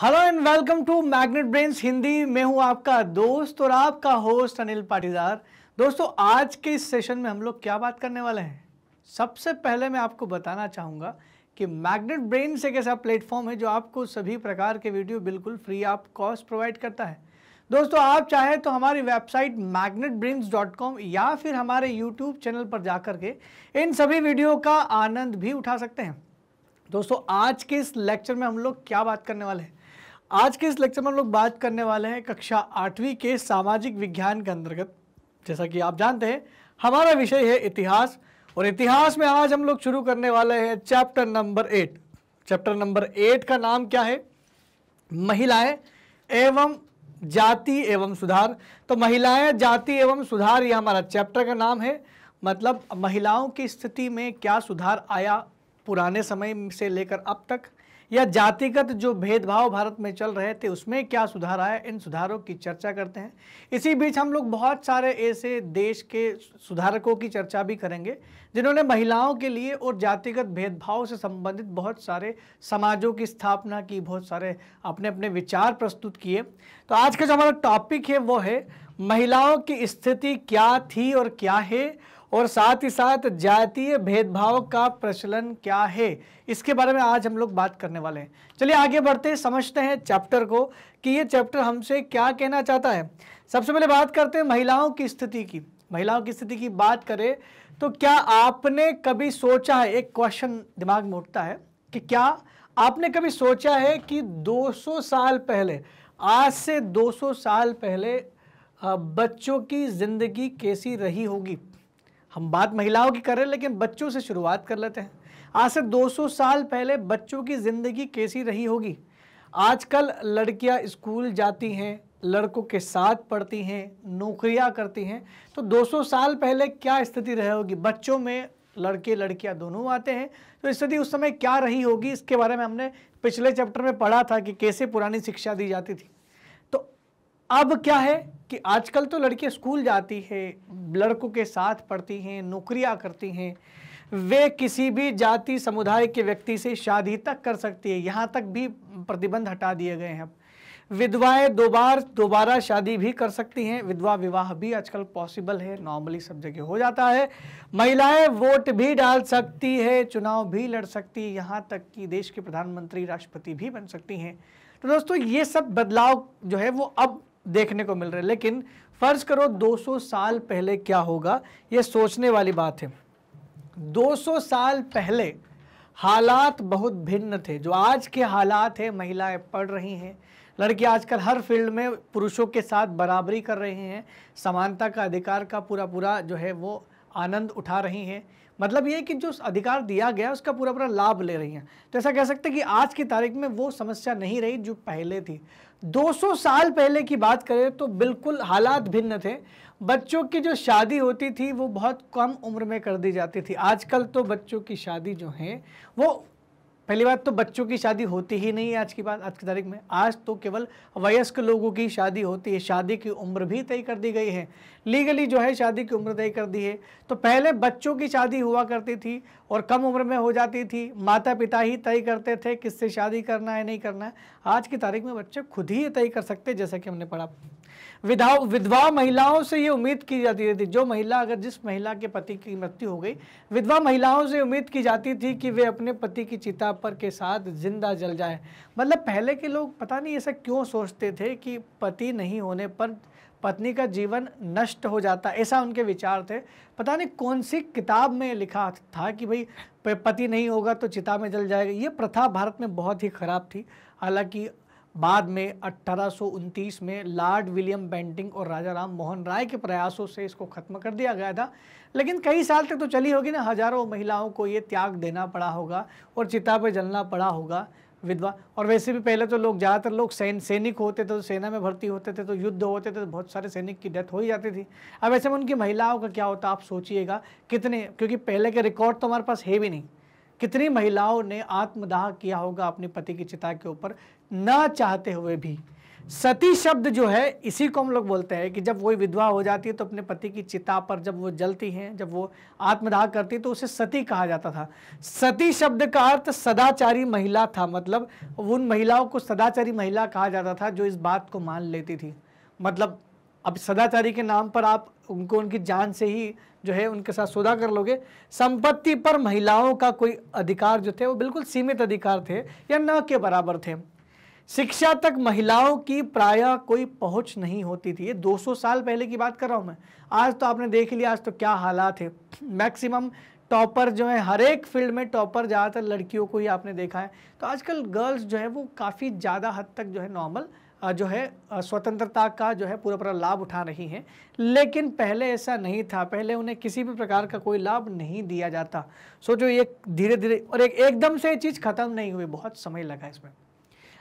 Hello and welcome to magnet brains Hindi मैं हूँ आपका दोस्त और आपका होस्ट अनिल पाटीदार। दोस्तों, आज के इस सेशन में हम लोग क्या बात करने वाले हैं? सबसे पहले मैं आपको बताना चाहूँगा कि मैग्नेट ब्रेन्स एक ऐसा प्लेटफॉर्म है जो आपको सभी प्रकार के वीडियो बिल्कुल फ्री ऑफ़ कॉस्ट प्रोवाइड करता है। दोस्तों, आप चाहे तो हमारी वेबसाइट मैग्नेट या फिर हमारे यूट्यूब चैनल पर जाकर के इन सभी वीडियो का आनंद भी उठा सकते हैं। दोस्तों, आज के इस लेक्चर में हम लोग क्या बात करने वाले हैं? आज के इस लेक्चर में हम लोग बात करने वाले हैं कक्षा आठवीं के सामाजिक विज्ञान के अंतर्गत। जैसा कि आप जानते हैं, हमारा विषय है इतिहास, और इतिहास में आज हम लोग शुरू करने वाले हैं chapter number eight. Chapter number eight का नाम क्या है? महिलाएँ एवं जाति एवं सुधार। तो महिलाएँ, जाति एवं सुधार, ये हमारा चैप्टर का नाम है। मतलब महिलाओं की स्थिति में क्या सुधार आया पुराने समय से लेकर अब तक? या जातिगत जो भेदभाव भारत में चल रहे थे, उसमें क्या सुधार आया? इन सुधारों की चर्चा करते हैं। इसी बीच हम लोग बहुत सारे ऐसे देश के सुधारकों की चर्चा भी करेंगे, जिन्होंने महिलाओं के लिए और जातिगत भेदभाव से संबंधित बहुत सारे समाजों की स्थापना की, बहुत सारे अपने अपने विचार प्रस्तुत किए। तो आज का जो हमारा टॉपिक है, वो है महिलाओं की स्थिति क्या थी और क्या है? और साथ ही साथ जातीय भेदभाव का प्रचलन क्या है? इसके बारे में आज हम लोग बात करने वाले हैं। चलिए आगे बढ़ते, समझते हैं चैप्टर को कि ये चैप्टर हमसे क्या कहना चाहता है। सबसे पहले बात करते हैं महिलाओं की स्थिति की। महिलाओं की स्थिति की बात करें तो क्या आपने कभी सोचा है, एक क्वेश्चन दिमाग में उठता है कि क्या आपने कभी सोचा है कि 200 साल पहले, आज से 200 साल पहले बच्चों की ज़िंदगी कैसी रही होगी? हम बात महिलाओं की कर रहे हैं, लेकिन बच्चों से शुरुआत कर लेते हैं। आज से 200 साल पहले बच्चों की ज़िंदगी कैसी रही होगी? आजकल लड़कियाँ स्कूल जाती हैं, लड़कों के साथ पढ़ती हैं, नौकरियाँ करती हैं तो 200 साल पहले क्या स्थिति रही होगी? बच्चों में लड़के लड़कियाँ दोनों आते हैं तो स्थिति उस समय क्या रही होगी? इसके बारे में हमने पिछले चैप्टर में पढ़ा था कि कैसे पुरानी शिक्षा दी जाती थी। अब क्या है कि आजकल तो लड़कियाँ स्कूल जाती है, लड़कों के साथ पढ़ती हैं, नौकरियाँ करती हैं। वे किसी भी जाति समुदाय के व्यक्ति से शादी तक कर सकती है। यहाँ तक भी प्रतिबंध हटा दिए गए हैं। विधवाएँ दोबार, दोबारा शादी भी कर सकती हैं। विधवा विवाह भी आजकल पॉसिबल है। नॉर्मली सब जगह हो जाता है। महिलाएँ वोट भी डाल सकती है, चुनाव भी लड़ सकती है। यहाँ तक कि देश के प्रधानमंत्री, राष्ट्रपति भी बन सकती हैं। तो दोस्तों, ये सब बदलाव जो है वो अब देखने को मिल रहे लेकिन फ़र्ज़ करो 200 साल पहले क्या होगा? ये सोचने वाली बात है। 200 साल पहले हालात बहुत भिन्न थे। जो आज के हालात है, महिलाएँ पढ़ रही हैं, लड़की आजकल हर फ़ील्ड में पुरुषों के साथ बराबरी कर रहे हैं। समानता का अधिकार का पूरा पूरा जो है वो आनंद उठा रही हैं। मतलब ये कि जो अधिकार दिया गया उसका पूरा पूरा लाभ ले रही हैं। तो ऐसा कह सकते हैं कि आज की तारीख में वो समस्या नहीं रही जो पहले थी। 200 साल पहले की बात करें तो बिल्कुल हालात भिन्न थे। बच्चों की जो शादी होती थी, वो बहुत कम उम्र में कर दी जाती थी। आजकल तो बच्चों की शादी जो है, वो पहली बात तो बच्चों की शादी होती ही नहीं है आज की बात, आज की तारीख में। आज तो केवल वयस्क लोगों की शादी होती है। शादी की उम्र भी तय कर दी गई है। लीगली जो है शादी की उम्र तय कर दी है। तो पहले बच्चों की शादी हुआ करती थी और कम उम्र में हो जाती थी। माता पिता ही तय करते थे किससे शादी करना है, नहीं करना है। आज की तारीख में बच्चे खुद ही तय कर सकते जैसा कि हमने पढ़ा। विधा विधवा महिलाओं से ये उम्मीद की जाती थी, जो महिला, अगर जिस महिला के पति की मृत्यु हो गई, विधवा महिलाओं से उम्मीद की जाती थी कि वे अपने पति की चिता पर के साथ ज़िंदा जल जाए। मतलब पहले के लोग पता नहीं ऐसा क्यों सोचते थे कि पति नहीं होने पर पत्नी का जीवन नष्ट हो जाता, ऐसा उनके विचार थे। पता नहीं कौन सी किताब में लिखा था कि भाई पति नहीं होगा तो चिता में जल जाएगा। ये प्रथा भारत में बहुत ही ख़राब थी। हालाँकि बाद में अट्ठारह में लॉर्ड विलियम बेंटिंग और राजा राम मोहन राय के प्रयासों से इसको ख़त्म कर दिया गया था। लेकिन कई साल तक तो चली होगी ना, हज़ारों महिलाओं को ये त्याग देना पड़ा होगा और चिता पर जलना पड़ा होगा विधवा। और वैसे भी पहले तो लोग, ज़्यादातर लोग सैन, सैनिक होते थे तो सेना में भर्ती होते थे तो युद्ध होते थे तो बहुत सारे सैनिक की डेथ हो ही जाती थी। अब ऐसे में उनकी महिलाओं का क्या होता आप सोचिएगा कितने, क्योंकि पहले के रिकॉर्ड तो हमारे पास है भी नहीं। कितनी महिलाओं ने आत्मदाह किया होगा अपने पति की चिता के ऊपर? न चाहते हुए भी। सती शब्द जो है, इसी को हम लोग बोलते हैं कि जब वो विधवा हो जाती है तो अपने पति की चिता पर जब वो जलती हैं, जब वो आत्मदाह करती है तो उसे सती कहा जाता था। सती शब्द का अर्थ सदाचारी महिला था मतलब उन महिलाओं को सदाचारी महिला कहा जाता था जो इस बात को मान लेती थी। मतलब अब सदाचारी के नाम पर आप उनको, उनकी जान से ही जो है उनके साथ सौदा कर लोगे। संपत्ति पर महिलाओं का कोई अधिकार जो थे, वो बिल्कुल सीमित अधिकार थे या न के बराबर थे। शिक्षा तक महिलाओं की प्राय कोई पहुँच नहीं होती थी। ये 200 साल पहले की बात कर रहा हूँ मैं। आज तो आपने देख लिया, आज तो क्या हालात है। मैक्सिमम टॉपर जो है, हर एक फ़ील्ड में टॉपर ज़्यादातर लड़कियों को ही आपने देखा है। तो आजकल गर्ल्स जो है, वो काफ़ी ज़्यादा हद तक जो है नॉर्मल जो है स्वतंत्रता का जो है पूरा पूरा लाभ उठा रही हैं। लेकिन पहले ऐसा नहीं था। पहले उन्हें किसी भी प्रकार का कोई लाभ नहीं दिया जाता। सोचो ये धीरे धीरे और एक, एकदम से ये चीज़ ख़त्म नहीं हुई। बहुत समय लगा इसमें।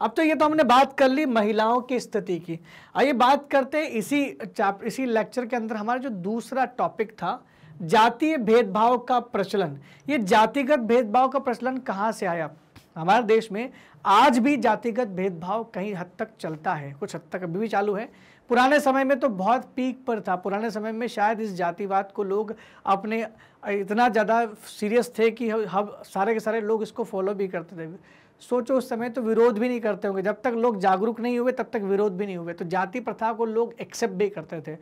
अब तो ये तो हमने बात कर ली महिलाओं की स्थिति की। आइए बात करते हैं इसी चाप, इसी लेक्चर के अंदर हमारा जो दूसरा टॉपिक था, जातीय भेदभाव का प्रचलन। ये जातिगत भेदभाव का प्रचलन कहाँ से आया? हमारे देश में आज भी जातिगत भेदभाव कहीं हद तक चलता है, कुछ हद तक अभी भी चालू है। पुराने समय में तो बहुत पीक पर था, पुराने समय में शायद इस जातिवाद को लोग अपने, इतना ज़्यादा सीरियस थे कि हम सारे के सारे लोग इसको फॉलो भी करते थे। सोचो उस समय तो विरोध भी नहीं करते होंगे, जब तक लोग जागरूक नहीं हुए, तब तक विरोध भी नहीं हुए। तो जाति प्रथा को लोग एक्सेप्ट भी करते थे।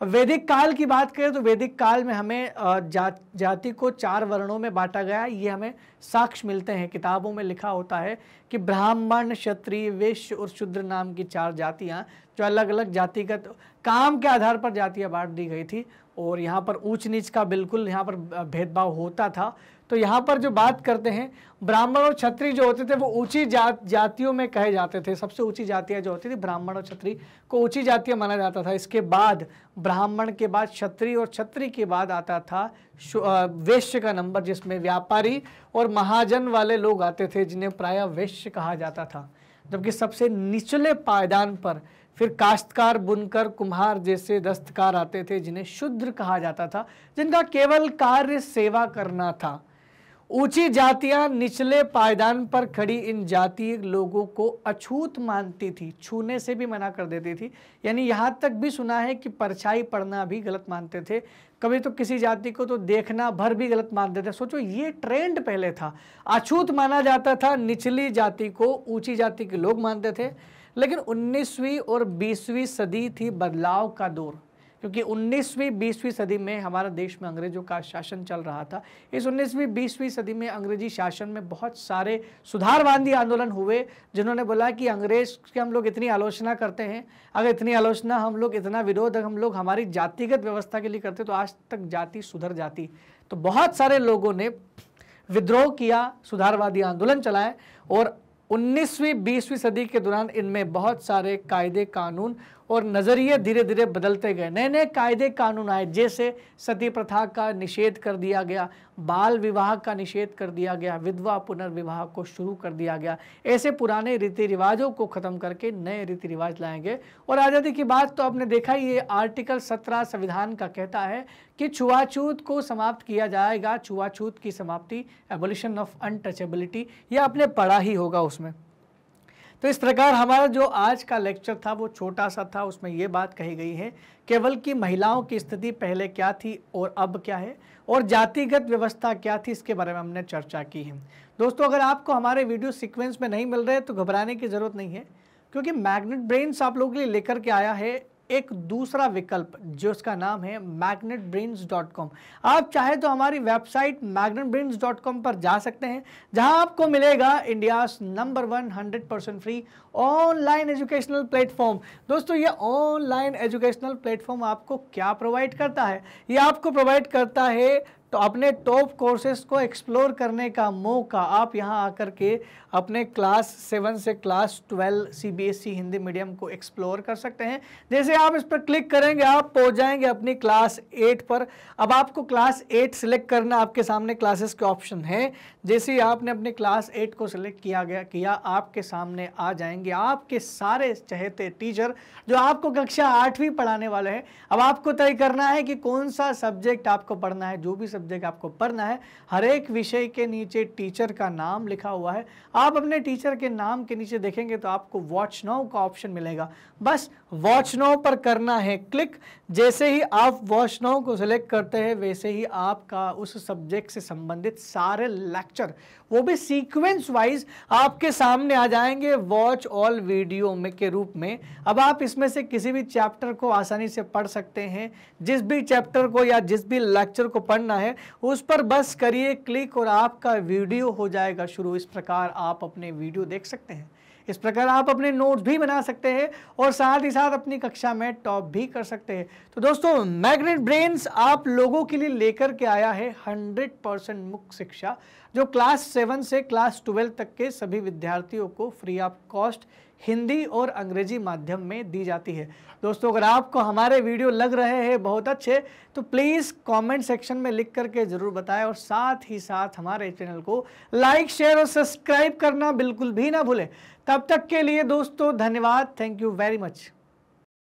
वैदिक काल की बात करें तो वैदिक काल में हमें जा, जाति को चार वर्णों में बांटा गया ये हमें साक्ष्य मिलते हैं। किताबों में लिखा होता है कि ब्राह्मण क्षत्रिय वैश्य और शूद्र नाम की चार जातियाँ जो अलग अलग जातिगत काम के आधार पर जातियाँ बांट दी गई थी और यहाँ पर ऊंच नीच का बिल्कुल यहाँ पर भेदभाव होता था। तो यहाँ पर जो बात करते हैं, ब्राह्मण और क्षत्रिय जो होते थे, वो ऊँची जात, जातियों में कहे जाते थे। सबसे ऊँची जातियाँ जो होती थी, ब्राह्मण और क्षत्रिय को ऊँची जातियाँ माना जाता था। इसके बाद, ब्राह्मण के बाद, क्षत्रिय और क्षत्रिय के बाद आता था वैश्य का नंबर, जिसमें व्यापारी और महाजन वाले लोग आते थे, जिन्हें प्राय वैश्य कहा जाता था। जबकि सबसे निचले पायदान पर फिर काश्तकार, बुनकर, कुम्हार जैसे दस्तकार आते थे, जिन्हें शुद्र कहा जाता था, जिनका केवल कार्य सेवा करना था। ऊँची जातियाँ निचले पायदान पर खड़ी इन जातीय लोगों को अछूत मानती थी, छूने से भी मना कर देती थी। यानी यहाँ तक भी सुना है कि परछाई पढ़ना भी गलत मानते थे। कभी तो किसी जाति को तो देखना भर भी गलत मानते थे सोचो, ये ट्रेंड पहले था। अछूत माना जाता था, निचली जाति को ऊँची जाति के लोग मानते थे। लेकिन 19वीं और 20वीं सदी थी बदलाव का दौर। क्योंकि 19वीं 20वीं सदी में हमारा देश में अंग्रेज़ों का शासन चल रहा था। इस 19वीं 20वीं सदी में अंग्रेज़ी शासन में बहुत सारे सुधारवादी आंदोलन हुए, जिन्होंने बोला कि अंग्रेज़ की हम लोग इतनी आलोचना करते हैं, अगर इतनी आलोचना हम लोग, इतना विरोध हम लोग हमारी जातिगत व्यवस्था के लिए करते तो आज तक जाति सुधर जाती। तो बहुत सारे लोगों ने विद्रोह किया, सुधारवादी आंदोलन चलाए, और 19वीं 20वीं सदी के दौरान इनमें बहुत सारे कायदे, कानून और नज़रिए धीरे धीरे बदलते गए। नए नए कायदे कानून आए, जैसे सती प्रथा का निषेध कर दिया गया, बाल विवाह का निषेध कर दिया गया, विधवा पुनर्विवाह को शुरू कर दिया गया। ऐसे पुराने रीति रिवाजों को ख़त्म करके नए रीति रिवाज लाएँगे और आज़ादी की बात तो आपने देखा ये आर्टिकल सत्रह संविधान का कहता है कि छुआछूत को समाप्त किया जाएगा, छुआछूत की समाप्ति एबोलिशन ऑफ़ अनटचेबिलिटी यह आपने पढ़ा ही होगा उसमें। तो इस प्रकार हमारा जो आज का लेक्चर था, वो छोटा सा था। उसमें ये बात कही गई है, केवल कि महिलाओं की स्थिति पहले क्या थी और अब क्या है, और जातिगत व्यवस्था क्या थी, इसके बारे में हमने चर्चा की है। दोस्तों, अगर आपको हमारे वीडियो सीक्वेंस में नहीं मिल रहे तो घबराने की ज़रूरत नहीं है, क्योंकि मैग्नेट ब्रेन्स आप लोगों के लिए लेकर के आया है एक दूसरा विकल्प, जो उसका नाम है मैग्नेट आप चाहे तो हमारी वेबसाइट मैग्नेट पर जा सकते हैं, जहाँ आपको मिलेगा India number one hundred percent free online educational platform दोस्तों, ये ऑनलाइन एजुकेशनल प्लेटफॉर्म आपको क्या प्रोवाइड करता है? ये आपको प्रोवाइड करता है तो अपने टॉप कोर्सेज को एक्सप्लोर करने का मौका आप यहाँ आकर के अपने क्लास सेवन से class twelve CBSE Hindi medium को एक्सप्लोर कर सकते हैं। जैसे आप इस पर क्लिक करेंगे, आप पहुँच जाएँगे अपनी क्लास एट पर। अब आपको क्लास एट सिलेक्ट करना आपके सामने क्लासेस के ऑप्शन है। जैसे ही आपने अपने क्लास एट को सिलेक्ट किया गया, किया, आपके सामने आ जाएँगे आपके सारे चहेते टीचर जो आपको कक्षा आठवीं पढ़ाने वाले हैं। अब आपको तय करना है कि कौन सा सब्जेक्ट आपको पढ़ना है, जो भी सब्जेक्ट आपको पढ़ना है। हर एक विषय के नीचे टीचर का नाम लिखा हुआ है। आप अपने टीचर के नाम के नीचे देखेंगे तो आपको वॉच नाउ का ऑप्शन मिलेगा। बस वॉच नाउ पर करना है क्लिक। जैसे ही आप वॉच नाउ को सिलेक्ट करते हैं, वैसे ही आपका उस सब्जेक्ट से संबंधित सारे लेक्चर, वो भी सीक्वेंस वाइज आपके सामने आ जाएँगे वॉच ऑल वीडियो में के रूप में। अब आप इसमें से किसी भी चैप्टर को आसानी से पढ़ सकते हैं। जिस भी चैप्टर को या जिस भी लेक्चर को पढ़ना है उस पर बस करिए, क्लिक और आपका वीडियो हो जाएगा शुरू। इस प्रकार आप अपने वीडियो देख सकते हैं। इस प्रकार आप अपने नोट्स भी बना सकते हैं और साथ ही साथ अपनी कक्षा में टॉप भी कर सकते हैं। तो दोस्तों, मैग्नेट ब्रेन्स आप लोगों के लिए लेकर के आया है। 100 परसेंट मुक्त शिक्षा। जो क्लास सेवन से क्लास ट्वेल्व तक के सभी विद्यार्थियों को फ्री ऑफ़ कॉस्ट हिंदी और अंग्रेज़ी माध्यम में दी जाती है। दोस्तों, अगर आपको हमारे वीडियो लग रहे हैं, बहुत अच्छे तो प्लीज़ कमेंट सेक्शन में लिख करके ज़रूर बताएँ और साथ ही साथ हमारे चैनल को लाइक शेयर और सब्सक्राइब करना बिल्कुल भी ना भूलें। तब तक के लिए दोस्तों, धन्यवाद। Thank you very much